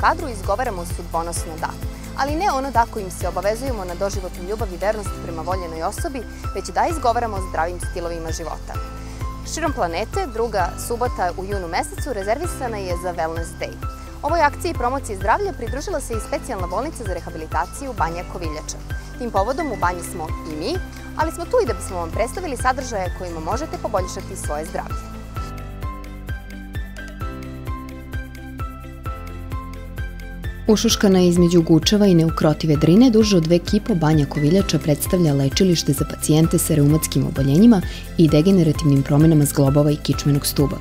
kadru izgovaramo sudbonosno da. Ali ne ono da kojim se obavezujemo na doživotnu ljubav i vernost prema voljenoj osobi, već da izgovaramo zdravim stilovima života. Širom planete, druga subota u junu mesecu rezervisana je za Wellness Day. Ovoj akciji promocije zdravlja pridružila se i specijalna bolnica za rehabilitaciju Banja Koviljača. Tim povodom u banji smo i mi, ali smo tu i da bismo vam predstavili sadržaje kojima možete poboljšati svoje zdravlje. Ušuškana između Gučeva i neukrotive drine, duže od dve kipo Banja Koviljača predstavlja lečilište za pacijente sa reumatskim oboljenjima i degenerativnim promenama zglobova i kičmenog stuba.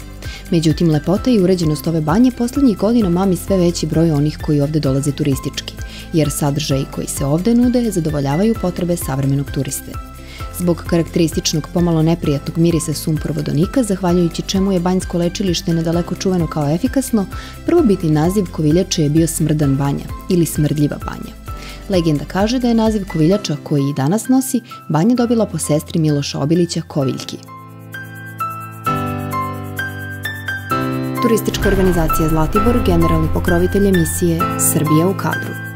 Međutim, lepota i uređenost ove banje poslednjih godina mami sve veći broj onih koji ovde dolaze turistički, jer sadržaji koji se ovde nude zadovoljavaju potrebe savremenog turiste. Zbog karakterističnog pomalo neprijatnog mirisa sumporvodonika, zahvaljujući čemu je banjsko lečilište nedaleko čuveno kao efikasno, prvobitni naziv Koviljače je bio Smrdan banja ili Smrdljiva banja. Legenda kaže da je naziv Koviljača, koji i danas nosi, banja dobila po sestri Miloša Obilića Koviljki. Turistička organizacija Zlatibor, generalni pokrovitelj emisije Srbija u kadru.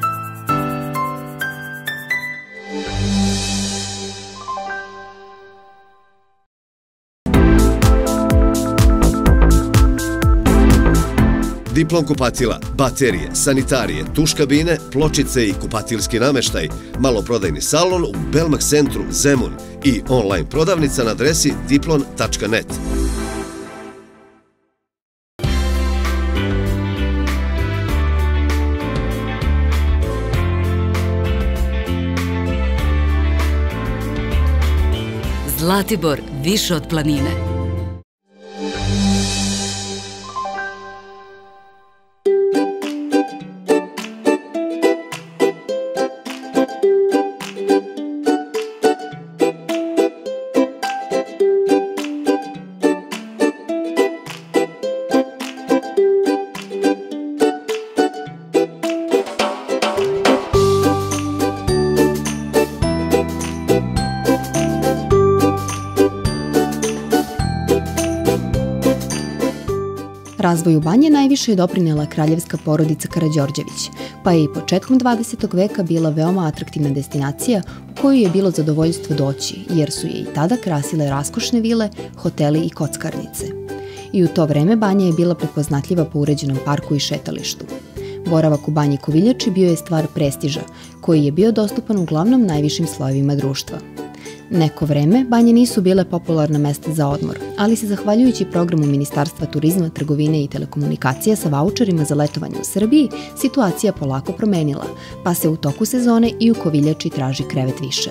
Diplom kupatila, baterije, sanitarije, tuš kabine, pločice i kupatilski nameštaj, maloprodajni salon u Belmax centru Zemun i online prodavnica na adresi diplon.net. Zlatibor, više od planine. Razvoju banje najviše je doprinela kraljevska porodica Karađorđević, pa je i početkom 20. veka bila veoma atraktivna destinacija u koju je bilo zadovoljstvo doći, jer su je i tada krasile raskošne vile, hoteli i kockarnice. I u to vreme banja je bila prepoznatljiva po uređenom parku i šetalištu. Boravak u banji Koviljači bio je stvar prestiža, koji je bio dostupan uglavnom najvišim slojevima društva – Neko vreme banje nisu bile popularna mesta za odmor, ali se zahvaljujući programu Ministarstva turizma, trgovine i telekomunikacija sa voucherima za letovanje u Srbiji, situacija polako promenila, pa se u toku sezone i u Koviljači traži krevet više.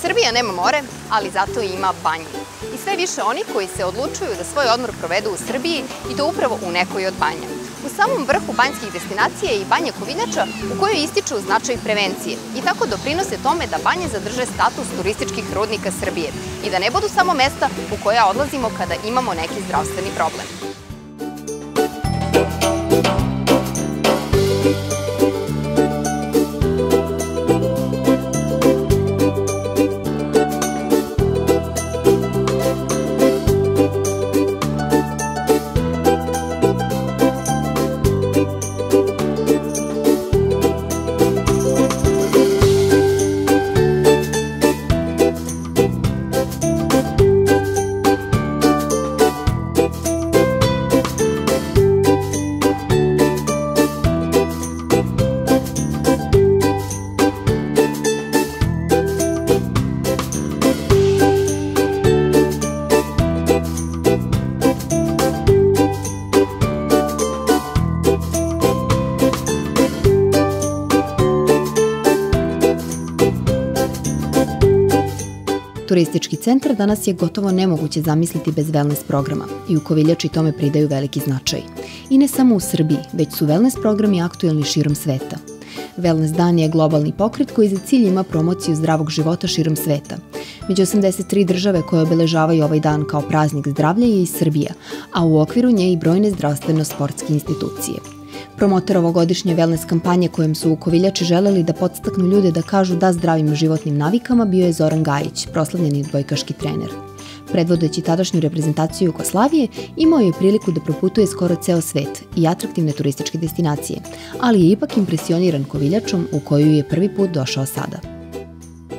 Srbija nema more, ali zato ima banju. I sve više oni koji se odlučuju da svoj odmor provedu u Srbiji i to upravo u nekoj od banja. U samom vrhu banjskih destinacija je i banja Kovinjača u kojoj ističu značaj prevencije i tako doprinose tome da banje zadrže status turističkih rudnika Srbije i da ne budu samo mesta u koja odlazimo kada imamo neki zdravstveni problem. Turistički centar danas je gotovo nemoguće zamisliti bez wellness programa i u Koviljači tome pridaju veliki značaj. I ne samo u Srbiji, već su wellness programi aktuelni širom sveta. Wellness dan je globalni pokret koji za cilj ima promociju zdravog života širom sveta. Među 83 države koje obeležavaju ovaj dan kao praznik zdravlja je i Srbija, a u okviru nje i brojne zdravstveno-sportske institucije – Promotor ovogodišnje wellness kampanje kojem su u Koviljači želeli da podstaknu ljude da kažu da zdravim životnim navikama bio je Zoran Gajić, proslavljeni odbojkaški trener. predvodeći tadašnju reprezentaciju Jugoslavije, imao je priliku da proputuje skoro ceo svet i atraktivne turističke destinacije, ali je ipak impresioniran koviljačom u koju je prvi put došao sada.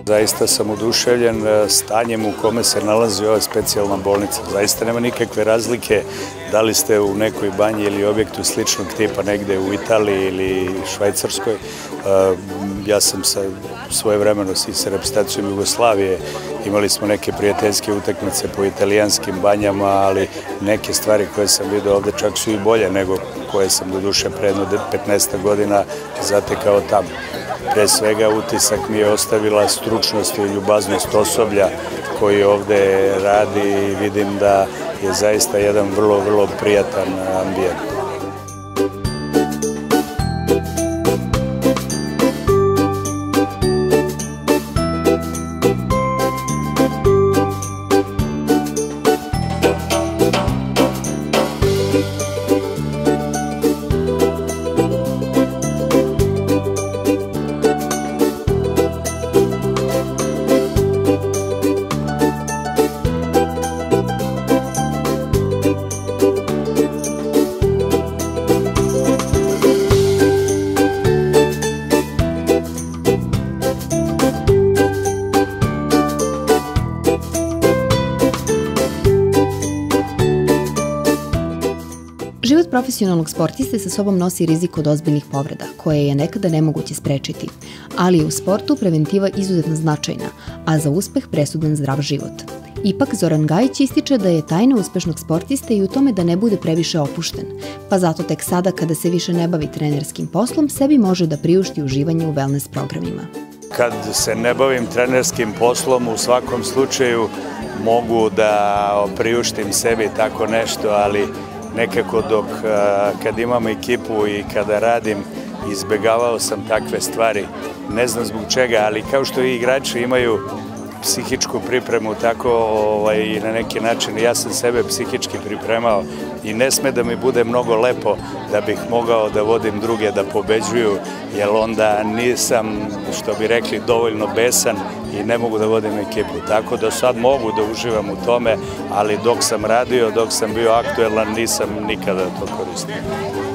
Zaista sam oduševljen e, stanjem u kome se nalazi ova specijalna bolnica. Zaista nema nikakve razlike da li ste u nekoj banji ili objektu sličnog tipa negde u Italiji ili Švajcarskoj. E, ja sam sa svoje vremeno i sa Jugoslavije imali smo neke prijateljske utakmice po italijanskim banjama, ali neke stvari koje sam vidio ovde čak su i bolje nego koje sam do duše predno 15 godina zatekao tamo. Pre svega utisak mi je ostavila stručnost i ljubaznost osoblja koji ovde radi i vidim da je zaista jedan vrlo, vrlo prijatan ambijent. Profesionalnog sportiste sa sobom nosi rizik od ozbiljnih povreda, koje je nekada nemoguće sprečiti, ali u sportu preventiva izuzetno značajna, a za uspeh presudan zdrav život. Ipak Zoran Gajić ističe da je tajna uspešnog sportiste i u tome da ne bude previše opušten, pa zato tek sada kada se više ne bavi trenerskim poslom, sebi može da priušti uživanje u wellness programima. Kad se ne bavim trenerskim poslom, u svakom slučaju mogu da priuštim sebi tako nešto, ali nekako dok kad imam ekipu i kada radim izbegavao sam takve stvari. Ne znam zbog čega, ali kao što i igrači imaju psihičku pripremu, tako ovaj, na neki način ja sam sebe psihički pripremao i ne sme da mi bude mnogo lepo da bih mogao da vodim druge da pobeđuju, jer onda nisam, što bi rekli, dovoljno besan i ne mogu da vodim ekipu. Tako da sad mogu da uživam u tome, ali dok sam radio, dok sam bio aktuelan, nisam nikada to koristio.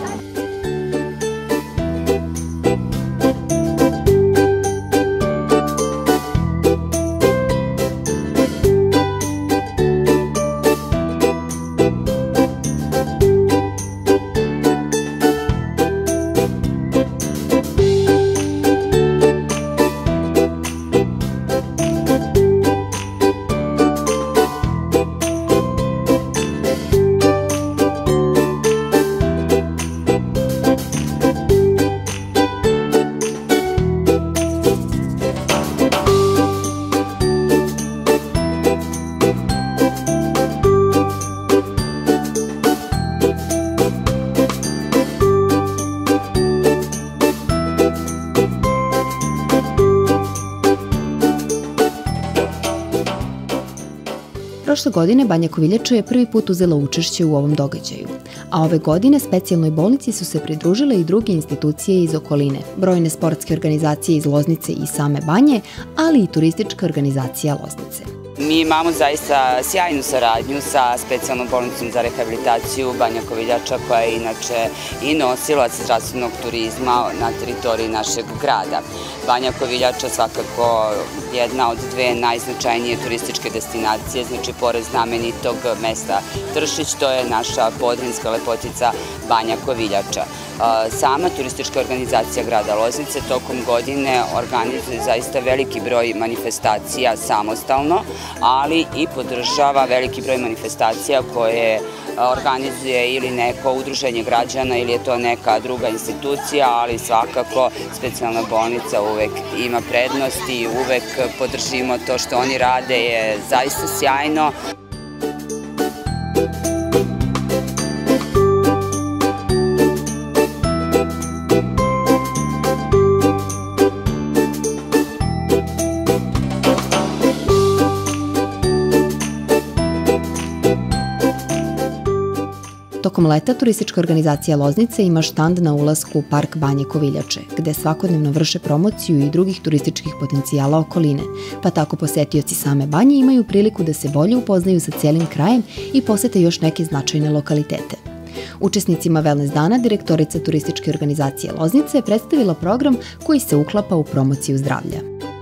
Godine Banja Koviljača je prvi put uzela učešće u ovom događaju, a ove godine specijalnoj bolnici su se pridružile i druge institucije iz okoline, brojne sportske organizacije iz Loznice i same Banje, ali i turistička organizacija Loznice. Mi imamo zaista sjajnu saradnju sa specijalnom bolnicom za rehabilitaciju Banja Koviljača koja je inače i nosilac zdravstvenog turizma na teritoriji našeg grada. Banja Koviljača svakako jedna od dve najznačajnije turističke destinacije, znači pored znamenitog mesta Tršić, to je naša podrinska lepotica Banja Koviljača. Sama turistička organizacija grada Loznice tokom godine organizuje zaista veliki broj manifestacija samostalno, ali i podržava veliki broj manifestacija koje organizuje ili neko udruženje građana ili je to neka druga institucija, ali svakako specijalna bolnica uvek ima prednost i uvek podržimo to što oni rade je zaista sjajno. Tokom leta turistička organizacija Loznice ima štand na ulasku u park Banje Koviljače, gde svakodnevno vrše promociju i drugih turističkih potencijala okoline, pa tako posetioci same banje imaju priliku da se bolje upoznaju sa cijelim krajem i posete još neke značajne lokalitete. Učesnicima Wellness dana direktorica turističke organizacije Loznice je predstavila program koji se uklapa u promociju zdravlja.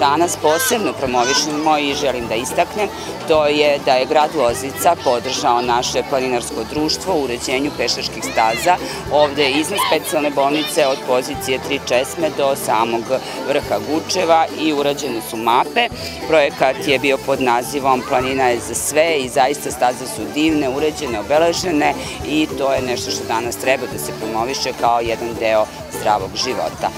Danas posebno promovišemo i želim da istaknem, to je da je grad Lozica podržao naše planinarsko društvo u uređenju pešačkih staza ovde iznad specijalne bolnice od pozicije Tri Česme do samog vrha Gučeva i urađene su mape. Projekat je bio pod nazivom Planina je za sve i zaista staze su divne, uređene, obeležene i to je nešto što danas treba da se promoviše kao jedan deo zdravog života.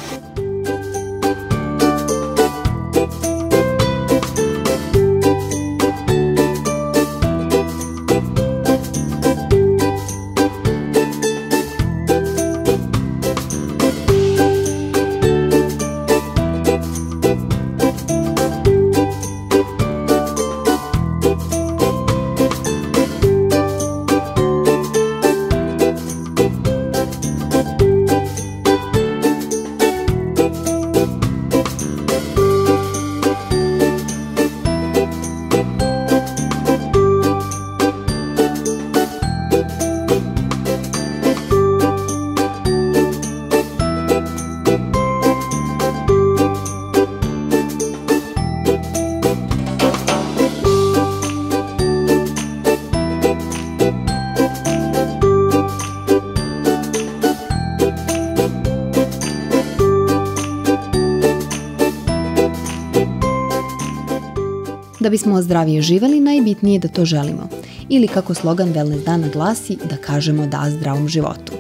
Bismo zdravije živeli, najbitnije je da to želimo. Ili kako slogan Wellness dana glasi, da kažemo da zdravom životu.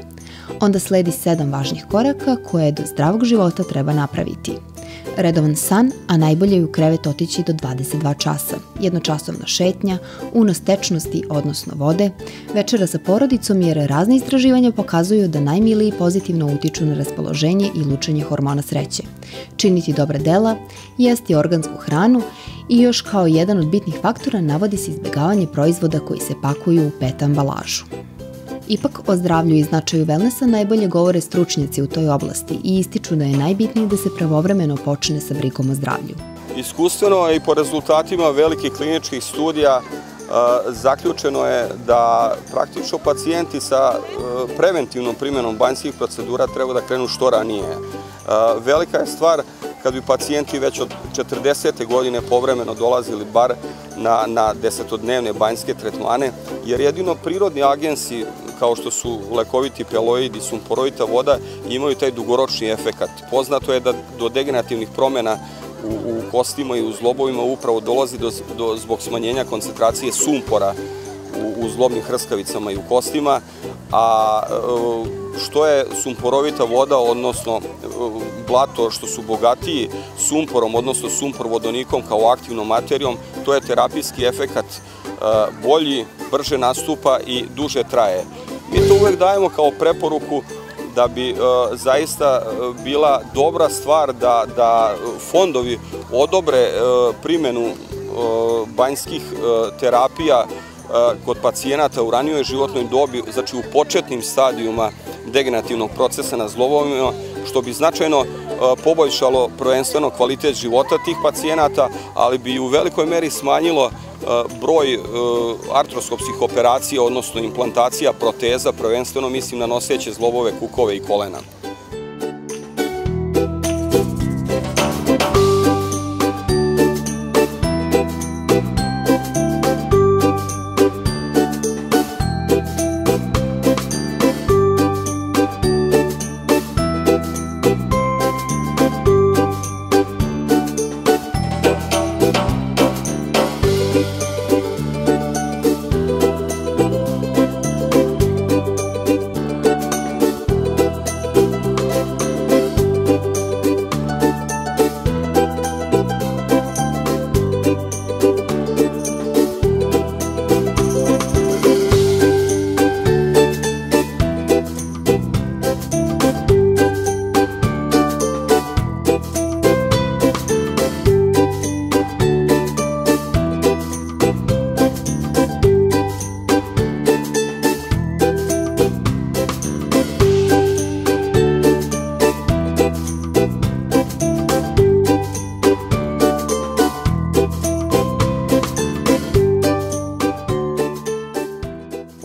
Onda sledi sedam važnih koraka koje do zdravog života treba napraviti – Redovan san, a najbolje je u krevet otići do 22 časa. Jednočasovna šetnja, unos tečnosti, odnosno vode, večera sa porodicom jer razne istraživanja pokazuju da najmiliji pozitivno utiču na raspoloženje i lučenje hormona sreće. Činiti dobra dela, jesti organsku hranu i još kao jedan od bitnih faktora navodi se izbjegavanje proizvoda koji se pakuju u pet ambalažu. Ipak o zdravlju i značaju wellnessa najbolje govore stručnjaci u toj oblasti i ističu da je najbitnije da se pravovremeno počne sa brigom o zdravlju. Iskustveno i po rezultatima velikih kliničkih studija zaključeno je da praktično pacijenti sa preventivnom primjenom banjskih procedura treba da krenu što ranije. Velika je stvar kad bi pacijenti već od 40. godine povremeno dolazili bar na, na desetodnevne banjske tretmane, jer jedino prirodni agensi kao što su lekoviti peloidi, sumporoita voda, imaju taj dugoročni efekat. Poznato je da do degenerativnih promjena u, u kostima i u zlobovima upravo dolazi do, do, zbog smanjenja koncentracije sumpora u, u zlobnim hrskavicama i u kostima, a e, što je sumporovita voda, odnosno e, blato što su bogatiji sumporom, odnosno sumpor vodonikom kao aktivnom materijom, to je terapijski efekat e, bolji, brže nastupa i duže traje. Mi to uvek dajemo kao preporuku da bi e, zaista e, bila dobra stvar da, da fondovi odobre e, primjenu banjskih terapija kod pacijenata u ranijoj životnoj dobi, znači u početnim stadijuma degenerativnog procesa na zlobovima, što bi značajno poboljšalo prvenstveno kvalitet života tih pacijenata, ali bi u velikoj meri smanjilo broj artroskopskih operacija, odnosno implantacija proteza, prvenstveno mislim na noseće zlobove, kukove i kolena.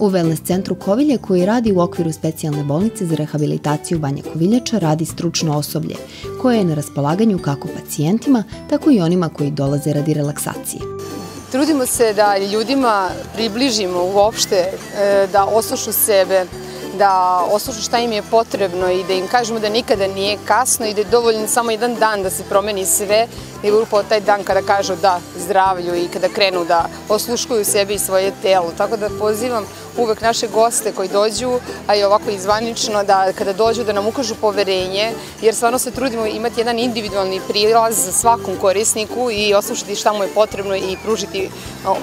U Wellness centru Kovilje koji radi u okviru specijalne bolnice za rehabilitaciju Banja Koviljača radi stručno osoblje koje je na raspolaganju kako pacijentima, tako i onima koji dolaze radi relaksacije. Trudimo se da ljudima približimo uopšte, e, da oslušu sebe, da oslušu šta im je potrebno i da im kažemo da nikada nije kasno i da je dovoljno samo jedan dan da se promeni sve i upravo taj dan kada kažu da zdravlju i kada krenu da osluškuju sebe i svoje telo. Tako da pozivam uvek naše goste koji dođu, a i ovako izvanično, da kada dođu da nam ukažu poverenje, jer stvarno se trudimo imati jedan individualni prilaz svakom korisniku i oslušati šta mu je potrebno i pružiti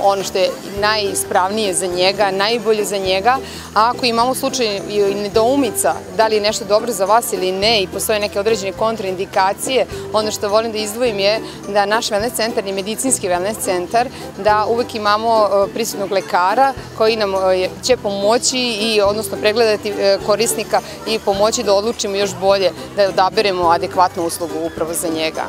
ono što je najispravnije za njega, najbolje za njega. A ako imamo slučaj i nedoumica da li je nešto dobro za vas ili ne i postoje neke određene kontraindikacije, ono što volim da izdvojim je da naš wellness centar je medicinski wellness centar, da uvek imamo prisutnog lekara koji nam će pomoći i odnosno pregledati e, korisnika i pomoći da odlučimo još bolje da odaberemo adekvatnu uslugu upravo za njega.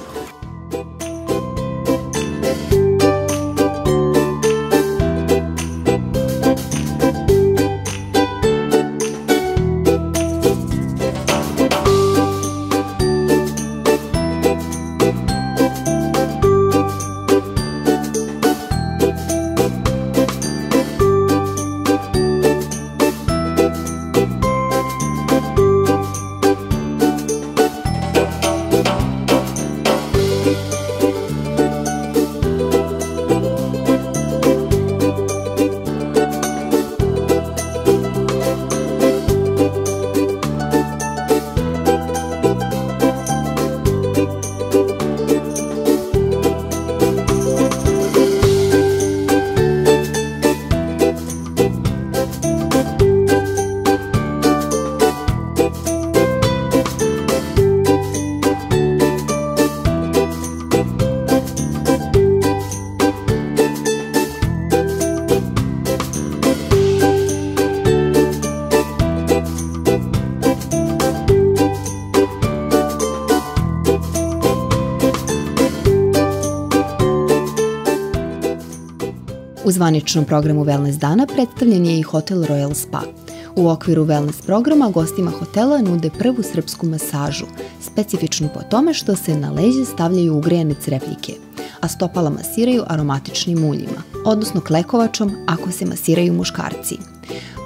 Zvaničnom programu Wellness dana predstavljen je i hotel Royal Spa. U okviru wellness programa gostima hotela nude prvu srpsku masažu, specifičnu po tome što se na leđe stavljaju ugrejane crepljike, a stopala masiraju aromatičnim uljima, odnosno klekovačom ako se masiraju muškarci.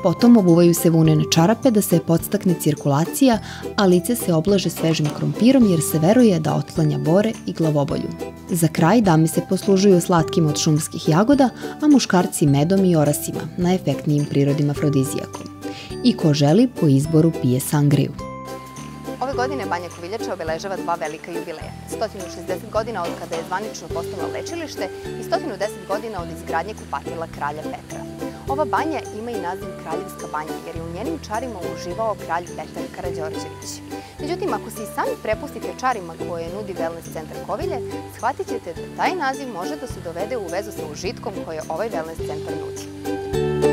Potom obuvaju se vunene čarape da se podstakne cirkulacija, a lice se oblaže svežim krompirom jer se veruje da otklanja bore i glavobolju. Za kraj dame se poslužuju slatkim od šumskih jagoda, a muškarci medom i orasima, najefektnijim prirodima afrodizijakom. I ko želi, po izboru pije sangriju. Ove godine Banja Koviljača obeležava dva velika jubileja. 160 godina od kada je zvanično postalo lečilište i 110 godina od izgradnje kupatila kralja Petra. Ova banja ima i naziv Kraljevska banja, jer je u njenim čarima uživao kralj Petar Karadžorđević. Međutim, ako se i sami prepustite čarima koje nudi Wellness centar Kovilje, shvatit ćete da taj naziv može da se dovede u vezu sa užitkom koje ovaj Wellness centar nudi.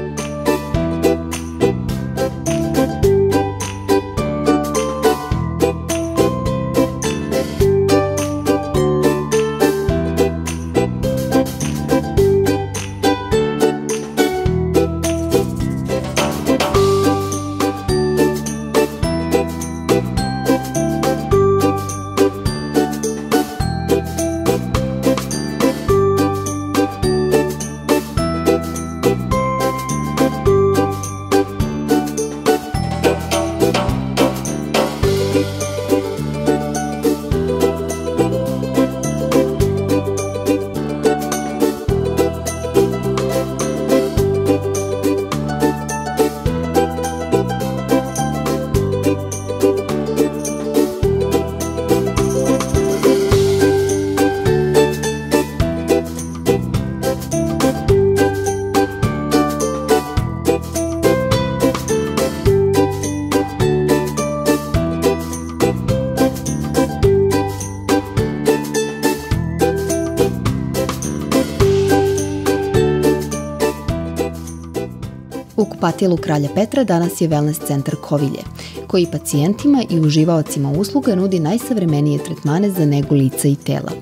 Kupatilu Kralja Petra danas je Wellness centar Kovilje, koji pacijentima i uživaocima usluga nudi najsavremenije tretmane za negu lica i tela.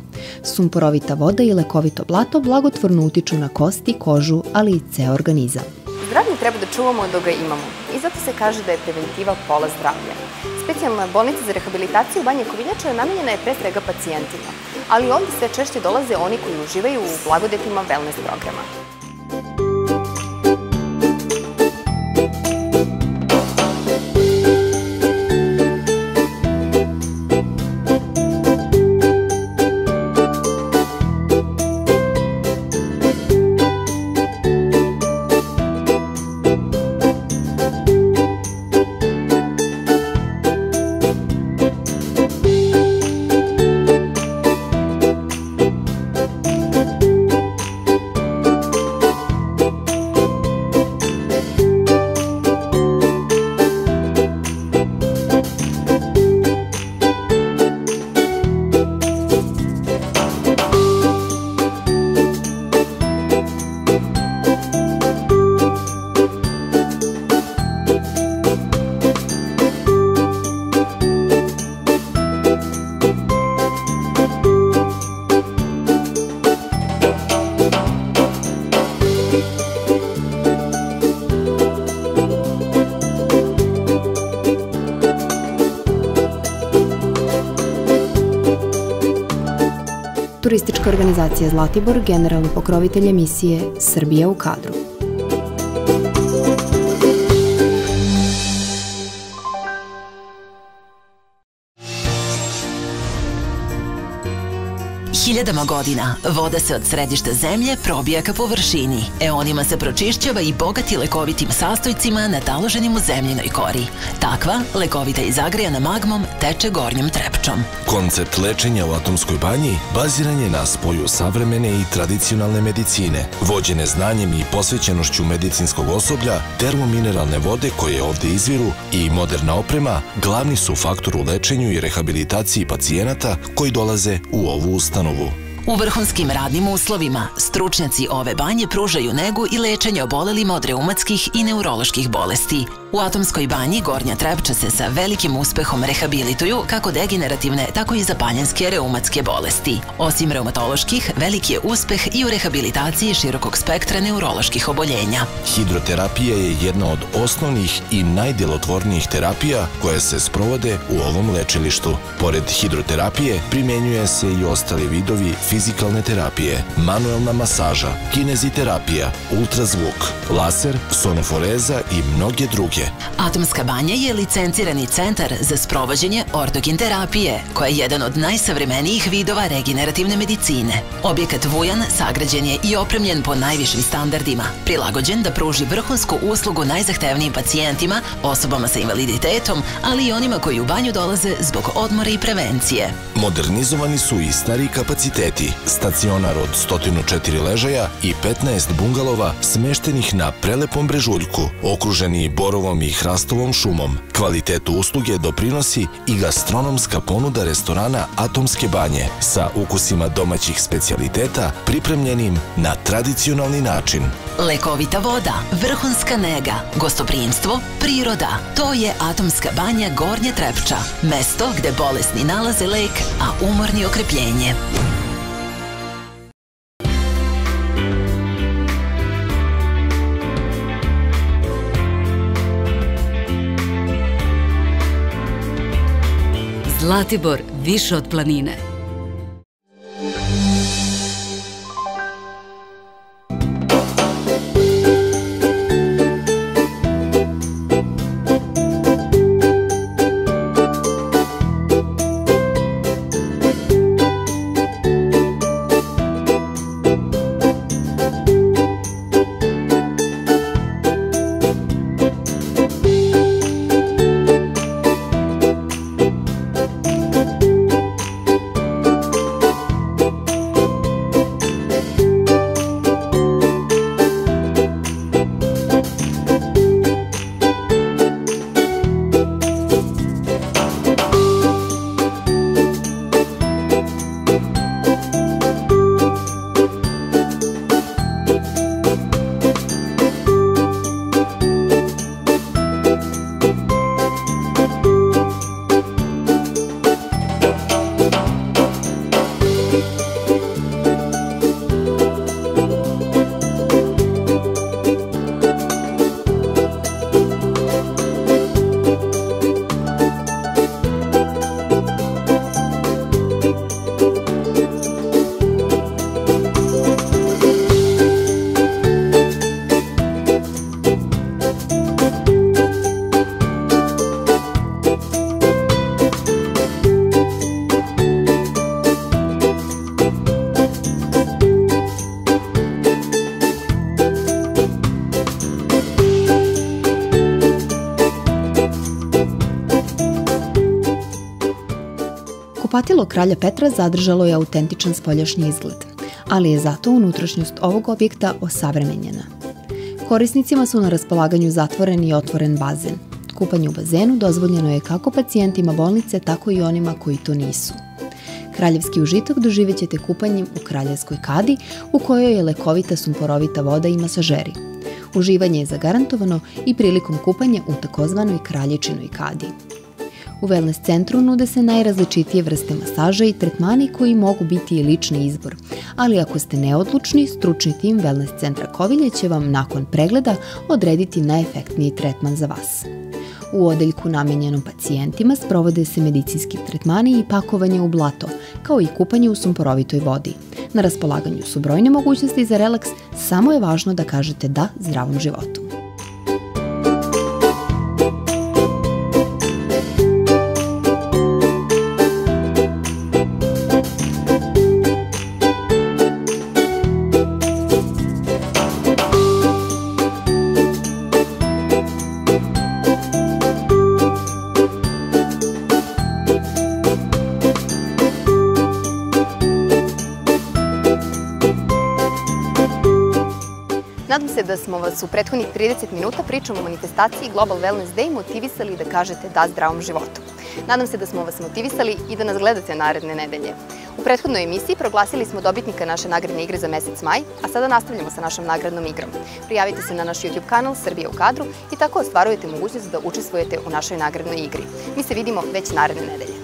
Sumporovita voda i lekovito blato blagotvorno utiču na kosti, kožu, ali i ceo organizam. Zdravlje treba da čuvamo dok ga imamo i zato se kaže da je preventiva pola zdravlja. Specijalna bolnica za rehabilitaciju Banja Koviljača namenjena je pre svega pacijentima, ali ovde sve češće dolaze oni koji uživaju u blagodetima wellness programa. Turistička organizacija Zlatibor, generalni pokrovitelj emisije Srbija u kadru. Hiljadama godina voda se od središta zemlje probija ka površini. Eonima se pročišćava i bogati lekovitim sastojcima nataloženim u zemljenoj kori. Takva, lekovita i zagrejana magmom, teče gornjom trepčom. Koncept lečenja u Atomskoj banji baziran je na spoju savremene i tradicionalne medicine, vođene znanjem i posvećenošću medicinskog osoblja, termomineralne vode koje ovde izviru i moderna oprema glavni su faktor u lečenju i rehabilitaciji pacijenata koji dolaze u ovu ustanovu. Иванову. U vrhunskim radnim uslovima stručnjaci ove banje pružaju negu i lečenje obolelima od reumatskih i neuroloških bolesti. U Atomskoj banji Gornja Trepča se sa velikim uspehom rehabilituju kako degenerativne, tako i zapaljenske reumatske bolesti. Osim reumatoloških, veliki je uspeh i u rehabilitaciji širokog spektra neuroloških oboljenja. Hidroterapija je jedna od osnovnih i najdjelotvornijih terapija koje se sprovode u ovom lečilištu. Pored hidroterapije primenjuje se i ostali vidovi fizikalne terapije, manuelna masaža, kineziterapija, ultrazvuk, laser, sonoforeza i mnoge druge. Atomska banja je licencirani centar za sprovođenje ortogen terapije, koja je jedan od najsavremenijih vidova regenerativne medicine. Objekat Vujan sagrađen je i opremljen po najvišim standardima, prilagođen da pruži vrhunsku uslugu najzahtevnijim pacijentima, osobama sa invaliditetom, ali i onima koji u banju dolaze zbog odmora i prevencije. Modernizovani su i stari kapaciteti, stacionar od 104 ležaja i 15 bungalova smeštenih na prelepom brežuljku, okruženi borovom i hrastovom šumom. Kvalitetu usluge doprinosi i gastronomska ponuda restorana Atomske banje sa ukusima domaćih specialiteta pripremljenim na tradicionalni način. Lekovita voda, vrhunska nega, gostoprijimstvo, priroda. To je Atomska banja Gornja Trepča. Mesto gde bolesni nalaze lek, a umorni okrepljenje. Zlatibor više od planine. Kralja Petra zadržalo je autentičan spoljašnji izgled, ali je zato unutrašnjost ovog objekta osavremenjena. Korisnicima su na raspolaganju zatvoren i otvoren bazen. Kupanje u bazenu dozvoljeno je kako pacijentima bolnice, tako i onima koji to nisu. Kraljevski užitak doživjet ćete kupanjem u Kraljevskoj kadi, u kojoj je lekovita sumporovita voda i masažeri. Uživanje je zagarantovano i prilikom kupanja u takozvanoj kraljičinoj kadi. U wellness centru nude se najrazličitije vrste masaža i tretmani koji mogu biti i lični izbor, ali ako ste neodlučni, stručni tim wellness centra Kovilje će vam nakon pregleda odrediti najefektniji tretman za vas. U odeljku namenjenom pacijentima sprovode se medicinski tretmani i pakovanje u blato, kao i kupanje u sumporovitoj vodi. Na raspolaganju su brojne mogućnosti za relaks, samo je važno da kažete da zdravom životu. Da smo vas u prethodnih 30 minuta pričom o manifestaciji Global Wellness Day motivisali da kažete da zdravom životu. Nadam se da smo vas motivisali i da nas gledate naredne nedelje. U prethodnoj emisiji proglasili smo dobitnika naše nagradne igre za mesec maj, a sada nastavljamo sa našom nagradnom igrom. Prijavite se na naš YouTube kanal Srbija u kadru i tako ostvarujete mogućnost da učestvujete u našoj nagradnoj igri. Mi se vidimo već naredne nedelje.